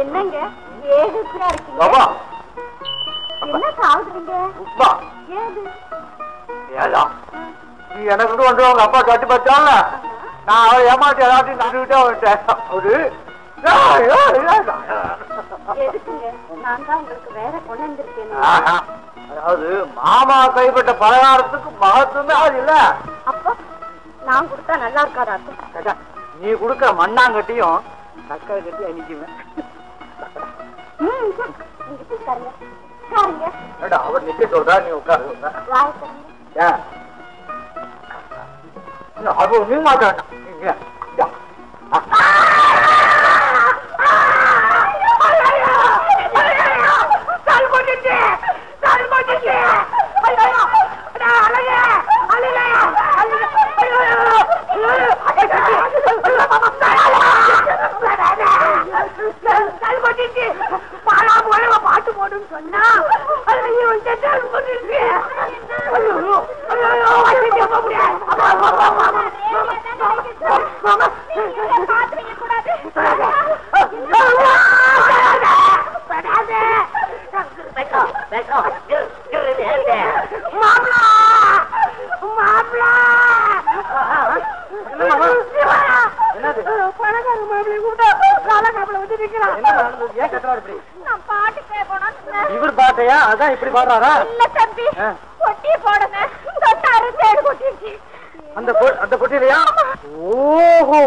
என்னங்க? ஏகப்பா இருக்கீங்க. பாபா என்ன சாவுறீங்க உப்பா ஏது? ஏதா? நீ எனக்கு வந்து உங்க அப்பா கட்டி பச்சான்ல நான் அவன் ஏமாட்டி எல்லாத்தையும் நடுவிட்டு அவன்கிட்ட. அவரு. அதாவது மாமா கைப்பட்ட பலகாரத்துக்கு மகத்துவமே அது இல்ல. அப்போ நான் கொடுத்தா நல்லா இருக்காதா நீ கொடுக்கிற மண்ணாங்கட்டியும் தக்காளி கட்டி அணிக்குவேன் அவர் நிக்க சொல்றா நீ உட்காரு அது நீ மாட்டான் நீங்க யா. பாட்டு போடுன்னு சொன்னா அதுல அம்மா. பணக்கார மாப்பிள்ளை கூப்பிட்டா வந்து நிக்கிறான். என்ன நடந்தது? ஏன் கத்துறாரு இப்படி? நான் பாட்டு கேட்கணும் இவர் பாட்டையா? அதான் இப்படி பாடுறாரா? இல்ல தம்பி. கொட்டி போடுங்க. தொட்டாரு தேடு அந்த அந்த பொட்டிலையா ஓஹோ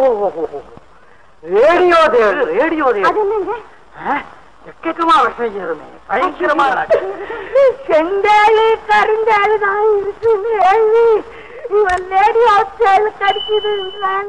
ரேடியோ தேடு ரேடியோ அது தேடு என்னங்க? ஆ, எக்கச்சக்கமா விஷயம் பயங்கரமா இருக்கு. செண்டாளி கருந்தாளி தான் எழுதி இவன் லேடி ஹாஸ்டல் கடிக்குதுன்றான்